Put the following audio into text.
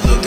kicks,